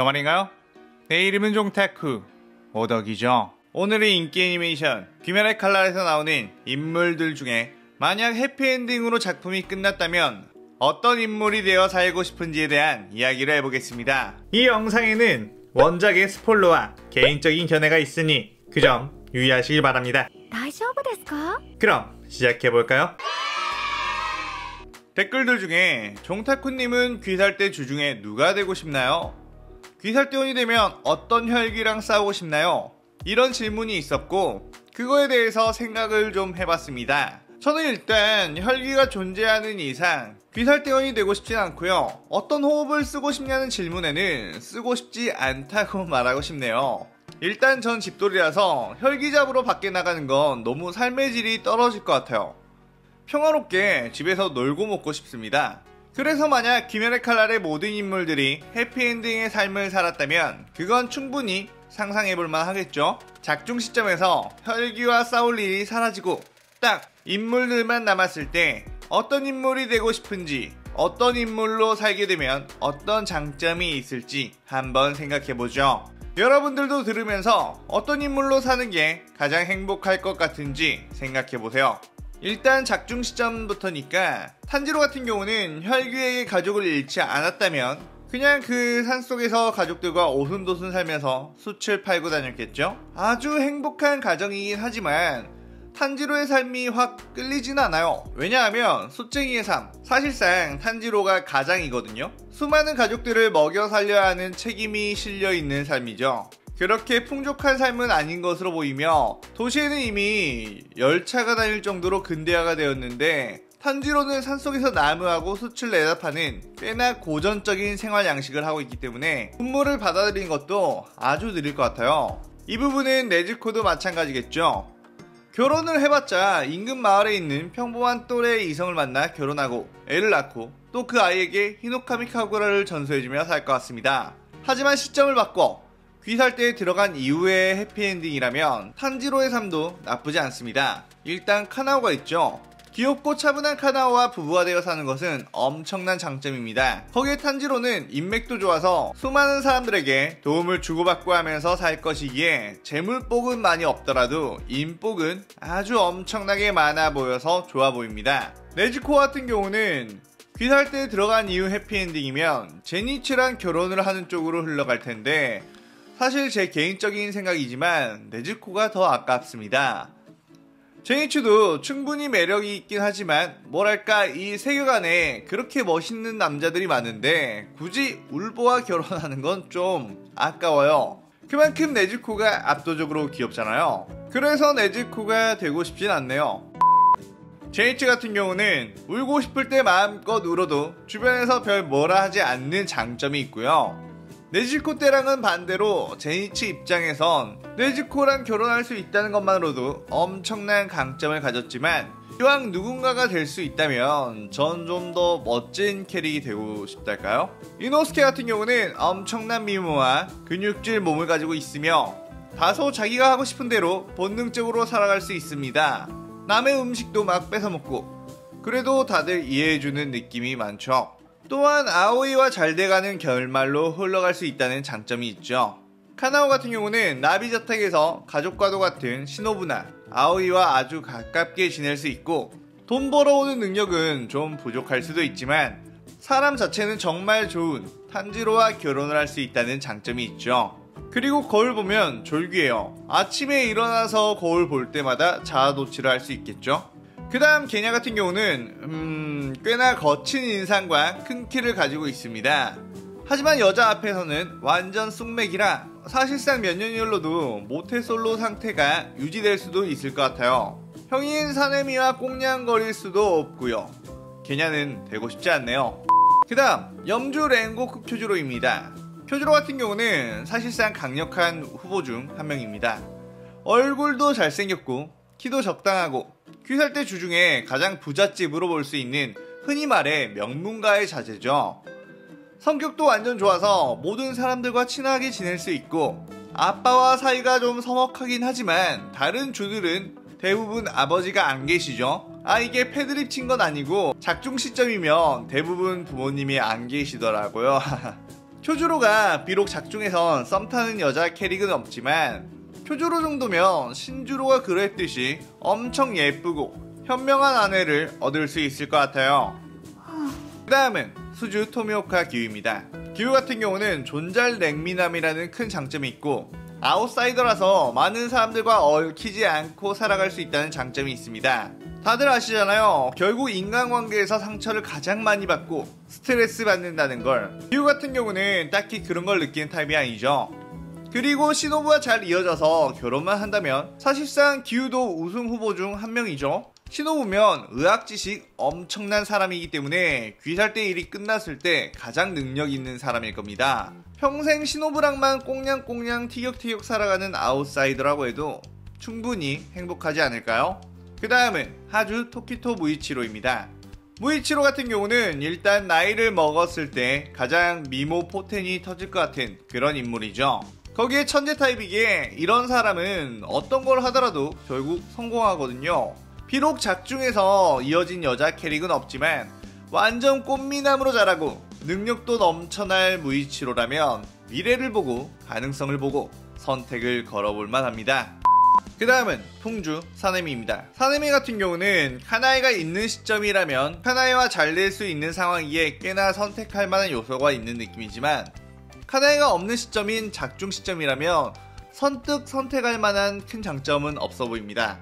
저만인가요? 내 이름은 종테크 오덕이죠. 오늘의 인기 애니메이션 귀멸의 칼날에서 나오는 인물들 중에 만약 해피엔딩으로 작품이 끝났다면 어떤 인물이 되어 살고 싶은지에 대한 이야기를 해보겠습니다. 이 영상에는 원작의 스폴러와 개인적인 견해가 있으니 그 점 유의하시길 바랍니다. 그럼 시작해볼까요? 댓글들 중에 종타쿠님은 귀살 때 주중에 누가 되고 싶나요? 귀살대원이 되면 어떤 혈기랑 싸우고 싶나요? 이런 질문이 있었고 그거에 대해서 생각을 좀 해봤습니다. 저는 일단 혈기가 존재하는 이상 귀살대원이 되고 싶진 않고요. 어떤 호흡을 쓰고 싶냐는 질문에는 쓰고 싶지 않다고 말하고 싶네요. 일단 전 집돌이라서 혈기 잡으러 밖에 나가는 건 너무 삶의 질이 떨어질 것 같아요. 평화롭게 집에서 놀고 먹고 싶습니다. 그래서 만약 김연의 칼날의 모든 인물들이 해피엔딩의 삶을 살았다면 그건 충분히 상상해볼만 하겠죠? 작중 시점에서 혈기와 싸울 일이 사라지고 딱 인물들만 남았을 때 어떤 인물이 되고 싶은지 어떤 인물로 살게 되면 어떤 장점이 있을지 한번 생각해보죠. 여러분들도 들으면서 어떤 인물로 사는 게 가장 행복할 것 같은지 생각해보세요. 일단 작중 시점부터니까 탄지로 같은 경우는 혈귀에게 가족을 잃지 않았다면 그냥 그 산속에서 가족들과 오순도순 살면서 숯을 팔고 다녔겠죠? 아주 행복한 가정이긴 하지만 탄지로의 삶이 확 끌리진 않아요. 왜냐하면 숯쟁이의 삶, 사실상 탄지로가 가장이거든요. 수많은 가족들을 먹여 살려야 하는 책임이 실려 있는 삶이죠. 그렇게 풍족한 삶은 아닌 것으로 보이며 도시에는 이미 열차가 다닐 정도로 근대화가 되었는데 탄지로는 산속에서 나무하고 숯을 내다 파는 꽤나 고전적인 생활 양식을 하고 있기 때문에 문물을 받아들이는 것도 아주 느릴 것 같아요. 이 부분은 네즈코도 마찬가지겠죠. 결혼을 해봤자 인근 마을에 있는 평범한 또래의 이성을 만나 결혼하고 애를 낳고 또 그 아이에게 히노카미 카구라를 전수해주며 살 것 같습니다. 하지만 시점을 바꿔 귀살대에 들어간 이후의 해피엔딩이라면 탄지로의 삶도 나쁘지 않습니다. 일단 카나오가 있죠. 귀엽고 차분한 카나오와 부부가 되어 사는 것은 엄청난 장점입니다. 거기에 탄지로는 인맥도 좋아서 수많은 사람들에게 도움을 주고받고 하면서 살 것이기에 재물복은 많이 없더라도 인복은 아주 엄청나게 많아 보여서 좋아 보입니다. 네즈코 같은 경우는 귀살 때 들어간 이후 해피엔딩이면 제니치랑 결혼을 하는 쪽으로 흘러갈 텐데 사실 제 개인적인 생각이지만 네즈코가 더 아깝습니다. 제니츠도 충분히 매력이 있긴 하지만 뭐랄까 이 세계관에 그렇게 멋있는 남자들이 많은데 굳이 울보와 결혼하는 건 좀 아까워요. 그만큼 네즈코가 압도적으로 귀엽잖아요. 그래서 네즈코가 되고 싶진 않네요. 제니츠 같은 경우는 울고 싶을 때 마음껏 울어도 주변에서 별 뭐라 하지 않는 장점이 있고요. 네즈코 때랑은 반대로 제니츠 입장에선 네즈코랑 결혼할 수 있다는 것만으로도 엄청난 강점을 가졌지만 이왕 누군가가 될 수 있다면 전 좀 더 멋진 캐릭이 되고 싶달까요? 이노스케 같은 경우는 엄청난 미모와 근육질 몸을 가지고 있으며 다소 자기가 하고 싶은 대로 본능적으로 살아갈 수 있습니다. 남의 음식도 막 뺏어먹고 그래도 다들 이해해주는 느낌이 많죠. 또한 아오이와 잘 돼가는 결말로 흘러갈 수 있다는 장점이 있죠. 카나오 같은 경우는 나비 자택에서 가족과도 같은 시노부나 아오이와 아주 가깝게 지낼 수 있고 돈 벌어오는 능력은 좀 부족할 수도 있지만 사람 자체는 정말 좋은 탄지로와 결혼을 할 수 있다는 장점이 있죠. 그리고 거울 보면 졸귀해요. 아침에 일어나서 거울 볼 때마다 자아도취를 할 수 있겠죠. 그 다음 개냐 같은 경우는 음, 꽤나 거친 인상과 큰 키를 가지고 있습니다. 하지만 여자 앞에서는 완전 쑥맥이라 사실상 몇 흘러도 모태솔로 상태가 유지될 수도 있을 것 같아요. 형인 사내미와 꽁냥거릴 수도 없고요. 개냐는 되고 싶지 않네요. 그 다음 염주 랭고크 큐주로입니다. 큐주로 같은 경우는 사실상 강력한 후보 중 한 명입니다. 얼굴도 잘생겼고 키도 적당하고 귀살대 주중에 가장 부잣집으로 볼 수 있는 흔히 말해 명문가의 자제죠. 성격도 완전 좋아서 모든 사람들과 친하게 지낼 수 있고 아빠와 사이가 좀 서먹하긴 하지만 다른 주들은 대부분 아버지가 안 계시죠. 아 이게 패드립 친 건 아니고 작중 시점이면 대부분 부모님이 안 계시더라고요. 쿄주로가 비록 작중에선 썸 타는 여자 캐릭은 없지만 쿄주로 정도면 신주로가 그랬듯이 엄청 예쁘고 현명한 아내를 얻을 수 있을 것 같아요. 그 다음은 수주 토미오카 기우입니다. 기우 같은 경우는 존잘 냉미남이라는 큰 장점이 있고 아웃사이더라서 많은 사람들과 얽히지 않고 살아갈 수 있다는 장점이 있습니다. 다들 아시잖아요. 결국 인간관계에서 상처를 가장 많이 받고 스트레스 받는다는 걸. 기우 같은 경우는 딱히 그런 걸 느끼는 타입이 아니죠. 그리고 신호부와 잘 이어져서 결혼만 한다면 사실상 기우도 우승 후보 중 한 명이죠. 신호부면 의학 지식 엄청난 사람이기 때문에 귀살대 일이 끝났을 때 가장 능력 있는 사람일 겁니다. 평생 신호부랑만 꽁냥꽁냥 티격태격 살아가는 아웃사이더라고 해도 충분히 행복하지 않을까요? 그 다음은 하주 토키토 무이치로입니다. 무이치로 같은 경우는 일단 나이를 먹었을 때 가장 미모 포텐이 터질 것 같은 그런 인물이죠. 거기에 천재 타입이기에 이런 사람은 어떤 걸 하더라도 결국 성공하거든요. 비록 작중에서 이어진 여자 캐릭은 없지만 완전 꽃미남으로 자라고 능력도 넘쳐날 무이치로라면 미래를 보고 가능성을 보고 선택을 걸어볼 만합니다. 그 다음은 풍주 사네미입니다. 사네미 같은 경우는 카나이가 있는 시점이라면 카나이와 잘 될 수 있는 상황이기에 꽤나 선택할 만한 요소가 있는 느낌이지만 카나이가 없는 시점인 작중 시점이라면 선뜻 선택할 만한 큰 장점은 없어 보입니다.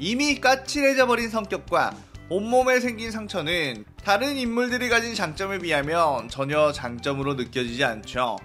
이미 까칠해져 버린 성격과 온몸에 생긴 상처는 다른 인물들이 가진 장점에 비하면 전혀 장점으로 느껴지지 않죠.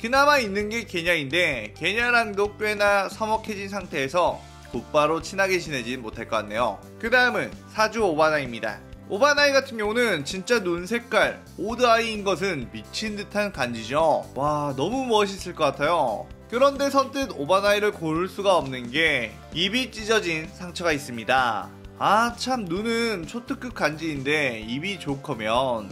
그나마 있는 게 개냐인데 개냐랑도 꽤나 서먹해진 상태에서 곧바로 친하게 지내진 못할 것 같네요. 그 다음은 사주 오바나입니다. 오바나이 같은 경우는 진짜 눈 색깔 오드아이인 것은 미친 듯한 간지죠. 와 너무 멋있을 것 같아요. 그런데 선뜻 오바나이를 고를 수가 없는 게 입이 찢어진 상처가 있습니다. 아 참 눈은 초특급 간지인데 입이 좋거면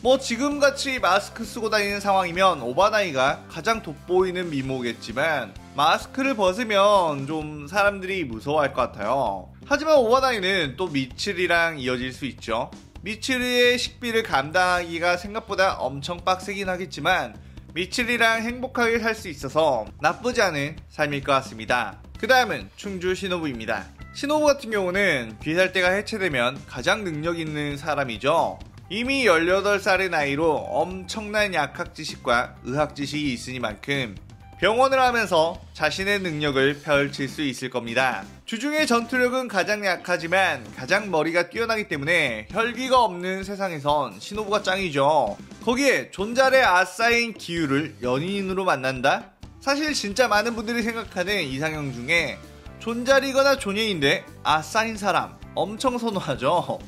뭐 지금같이 마스크 쓰고 다니는 상황이면 오바나이가 가장 돋보이는 미모겠지만 마스크를 벗으면 좀 사람들이 무서워할 것 같아요. 하지만 오바나이는 또 미츠리랑 이어질 수 있죠. 미츠리의 식비를 감당하기가 생각보다 엄청 빡세긴 하겠지만 미츠리랑 행복하게 살 수 있어서 나쁘지 않은 삶일 것 같습니다. 그 다음은 충주 신호부입니다. 신호부 같은 경우는 귀살대가 해체되면 가장 능력 있는 사람이죠. 이미 18살의 나이로 엄청난 약학 지식과 의학 지식이 있으니만큼 병원을 하면서 자신의 능력을 펼칠 수 있을 겁니다. 주중의 전투력은 가장 약하지만 가장 머리가 뛰어나기 때문에 혈기가 없는 세상에선 신호부가 짱이죠. 거기에 존잘의 아싸인 기유를 연인으로 만난다? 사실 진짜 많은 분들이 생각하는 이상형 중에 존잘이거나 존예인데 아싸인 사람 엄청 선호하죠.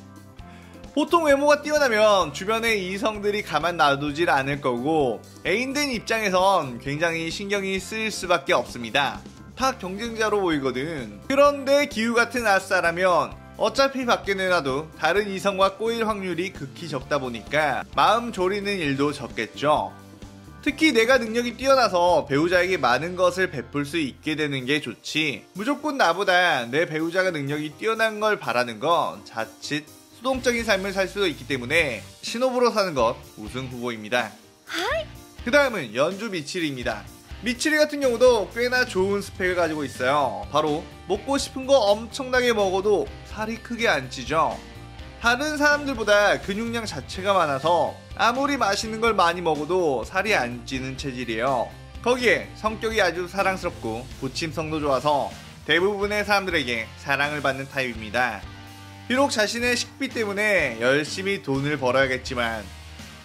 보통 외모가 뛰어나면 주변의 이성들이 가만 놔두질 않을 거고 애인된 입장에선 굉장히 신경이 쓰일 수밖에 없습니다. 다 경쟁자로 보이거든. 그런데 기후 같은 아싸라면 어차피 밖에 내놔도 다른 이성과 꼬일 확률이 극히 적다 보니까 마음 졸이는 일도 적겠죠. 특히 내가 능력이 뛰어나서 배우자에게 많은 것을 베풀 수 있게 되는 게 좋지. 무조건 나보다 내 배우자가 능력이 뛰어난 걸 바라는 건 자칫 수동적인 삶을 살 수도 있기 때문에 신호부로 사는 것 우승 후보입니다. 그 다음은 연주 미치리입니다. 미치리 같은 경우도 꽤나 좋은 스펙을 가지고 있어요. 바로 먹고 싶은 거 엄청나게 먹어도 살이 크게 안 찌죠. 다른 사람들보다 근육량 자체가 많아서 아무리 맛있는 걸 많이 먹어도 살이 안 찌는 체질이에요. 거기에 성격이 아주 사랑스럽고 부침성도 좋아서 대부분의 사람들에게 사랑을 받는 타입입니다. 비록 자신의 식비 때문에 열심히 돈을 벌어야겠지만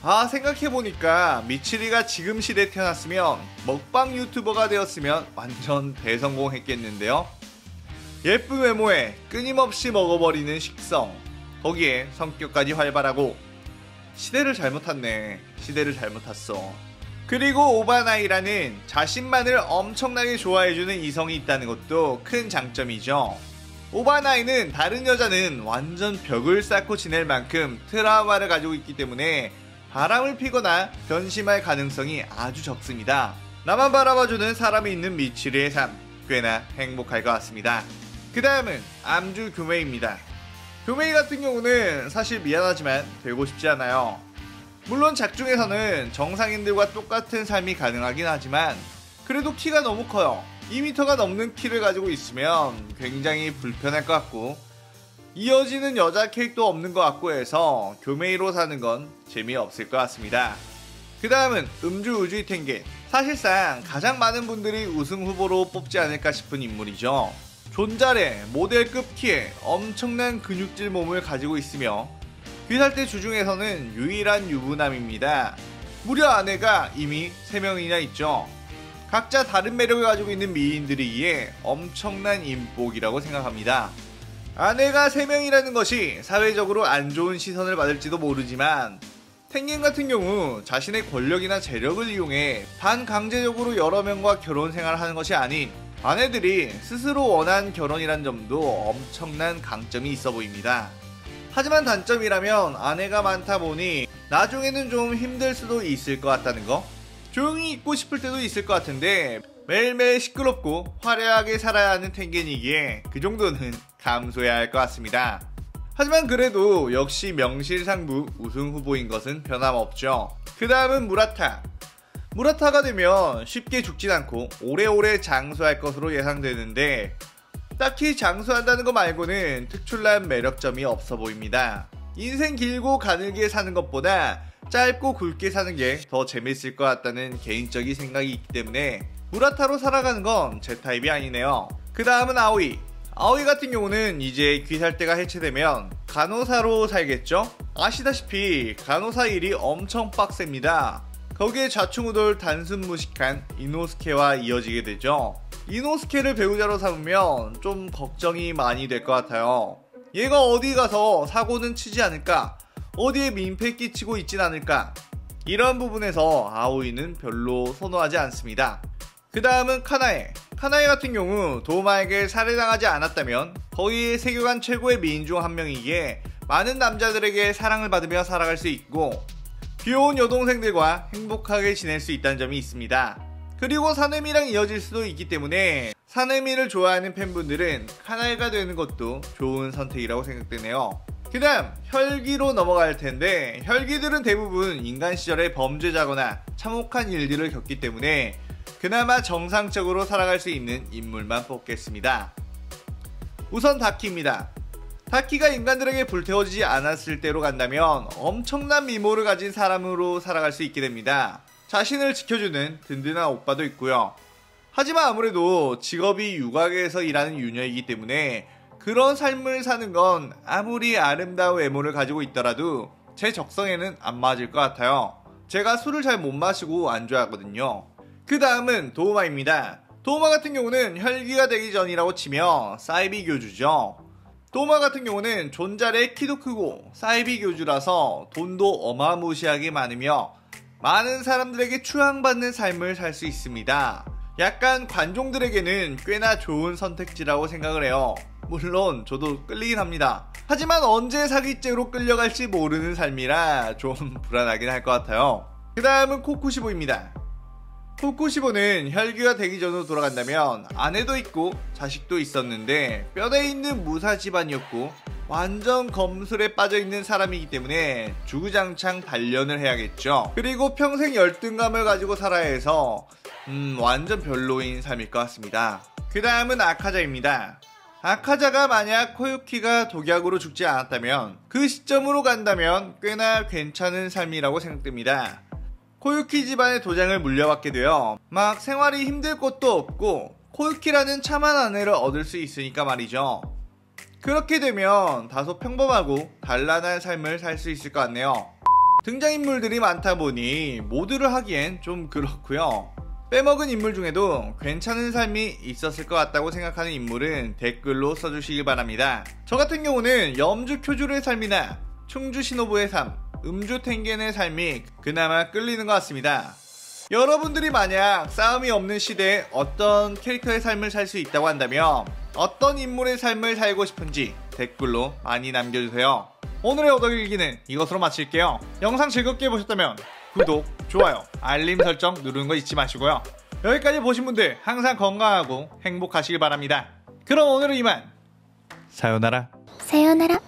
아 생각해보니까 미치리가 지금 시대에 태어났으면 먹방 유튜버가 되었으면 완전 대성공했겠는데요? 예쁜 외모에 끊임없이 먹어버리는 식성 거기에 성격까지 활발하고 시대를 잘못 탔네 시대를 잘못 탔어. 그리고 오바나이라는 자신만을 엄청나게 좋아해주는 이성이 있다는 것도 큰 장점이죠 오바나이는 다른 여자는 완전 벽을 쌓고 지낼 만큼 트라우마를 가지고 있기 때문에 바람을 피거나 변심할 가능성이 아주 적습니다. 나만 바라봐주는 사람이 있는 미치리의 삶 꽤나 행복할 것 같습니다. 그 다음은 암주 교메입니다. 교메이 같은 경우는 사실 미안하지만 되고 싶지 않아요. 물론 작중에서는 정상인들과 똑같은 삶이 가능하긴 하지만 그래도 키가 너무 커요. 2m가 넘는 키를 가지고 있으면 굉장히 불편할 것 같고 이어지는 여자 캐릭도 없는 것 같고 해서 교메이로 사는 건 재미없을 것 같습니다. 그 다음은 음주 우주이 텐게 사실상 가장 많은 분들이 우승 후보로 뽑지 않을까 싶은 인물이죠. 존잘의 모델급 키에 엄청난 근육질 몸을 가지고 있으며 귀살대 주중에서는 유일한 유부남입니다. 무려 아내가 이미 3명이나 있죠. 각자 다른 매력을 가지고 있는 미인들이기에 엄청난 인복이라고 생각합니다. 아내가 3명이라는 것이 사회적으로 안 좋은 시선을 받을지도 모르지만 탱겐 같은 경우 자신의 권력이나 재력을 이용해 반강제적으로 여러 명과 결혼 생활을 하는 것이 아닌 아내들이 스스로 원한 결혼이란 점도 엄청난 강점이 있어 보입니다. 하지만 단점이라면 아내가 많다 보니 나중에는 좀 힘들 수도 있을 것 같다는 거? 조용히 있고 싶을 때도 있을 것 같은데 매일매일 시끄럽고 화려하게 살아야 하는 탱겐이기에 그 정도는 감소해야 할 것 같습니다. 하지만 그래도 역시 명실상부 우승 후보인 것은 변함없죠. 그 다음은 무라타. 무라타가 되면 쉽게 죽진 않고 오래오래 장수할 것으로 예상되는데 딱히 장수한다는 것 말고는 특출난 매력점이 없어 보입니다. 인생 길고 가늘게 사는 것보다 짧고 굵게 사는 게 더 재밌을 것 같다는 개인적인 생각이 있기 때문에 무라타로 살아가는 건 제 타입이 아니네요. 그 다음은 아오이. 아오이 같은 경우는 이제 귀살대가 해체되면 간호사로 살겠죠? 아시다시피 간호사 일이 엄청 빡셉니다. 거기에 좌충우돌 단순 무식한 이노스케와 이어지게 되죠. 이노스케를 배우자로 삼으면 좀 걱정이 많이 될 것 같아요. 얘가 어디 가서 사고는 치지 않을까? 어디에 민폐 끼치고 있진 않을까? 이런 부분에서 아오이는 별로 선호하지 않습니다. 그 다음은 카나에. 카나에 같은 경우 도마에게 살해당하지 않았다면 거의 세계관 최고의 미인 중 한 명이기에 많은 남자들에게 사랑을 받으며 살아갈 수 있고 귀여운 여동생들과 행복하게 지낼 수 있다는 점이 있습니다. 그리고 사내미랑 이어질 수도 있기 때문에 사내미를 좋아하는 팬분들은 카나에가 되는 것도 좋은 선택이라고 생각되네요. 그 다음 혈기로 넘어갈 텐데 혈기들은 대부분 인간 시절에 범죄자거나 참혹한 일들을 겪기 때문에 그나마 정상적으로 살아갈 수 있는 인물만 뽑겠습니다. 우선 다키입니다. 다키가 인간들에게 불태워지지 않았을 때로 간다면 엄청난 미모를 가진 사람으로 살아갈 수 있게 됩니다. 자신을 지켜주는 든든한 오빠도 있고요. 하지만 아무래도 직업이 육아계에서 일하는 유녀이기 때문에 그런 삶을 사는 건 아무리 아름다운 외모를 가지고 있더라도 제 적성에는 안 맞을 것 같아요. 제가 술을 잘 못 마시고 안 좋아하거든요. 그 다음은 도우마입니다. 도우마 같은 경우는 혈기가 되기 전이라고 치며 사이비 교주죠. 도우마 같은 경우는 존잘의 키도 크고 사이비 교주라서 돈도 어마무시하게 많으며 많은 사람들에게 추앙받는 삶을 살 수 있습니다. 약간 관종들에게는 꽤나 좋은 선택지라고 생각을 해요. 물론 저도 끌리긴 합니다. 하지만 언제 사기죄로 끌려갈지 모르는 삶이라 좀 불안하긴 할 것 같아요. 그 다음은 코쿠시보입니다. 코코시보는 혈기가 되기 전으로 돌아간다면 아내도 있고 자식도 있었는데 뼈대 있는 무사 집안이었고 완전 검술에 빠져있는 사람이기 때문에 주구장창 단련을 해야겠죠. 그리고 평생 열등감을 가지고 살아야 해서 음 완전 별로인 삶일 것 같습니다. 그 다음은 아카자입니다. 아카자가 만약 코유키가 독약으로 죽지 않았다면 그 시점으로 간다면 꽤나 괜찮은 삶이라고 생각됩니다. 코유키 집안의 도장을 물려받게 되어 막 생활이 힘들 것도 없고 코유키라는 참한 아내를 얻을 수 있으니까 말이죠. 그렇게 되면 다소 평범하고 단란한 삶을 살 수 있을 것 같네요. 등장인물들이 많다 보니 모두를 하기엔 좀 그렇고요. 빼먹은 인물 중에도 괜찮은 삶이 있었을 것 같다고 생각하는 인물은 댓글로 써주시길 바랍니다. 저 같은 경우는 염주 표주의 삶이나 충주 신호부의 삶, 음주 탱겐의 삶이 그나마 끌리는 것 같습니다. 여러분들이 만약 싸움이 없는 시대에 어떤 캐릭터의 삶을 살 수 있다고 한다면 어떤 인물의 삶을 살고 싶은지 댓글로 많이 남겨주세요. 오늘의 오덕일기는 이것으로 마칠게요. 영상 즐겁게 보셨다면 구독, 좋아요, 알림 설정 누르는 거 잊지 마시고요. 여기까지 보신 분들 항상 건강하고 행복하시길 바랍니다. 그럼 오늘은 이만. 사요나라. 사요나라.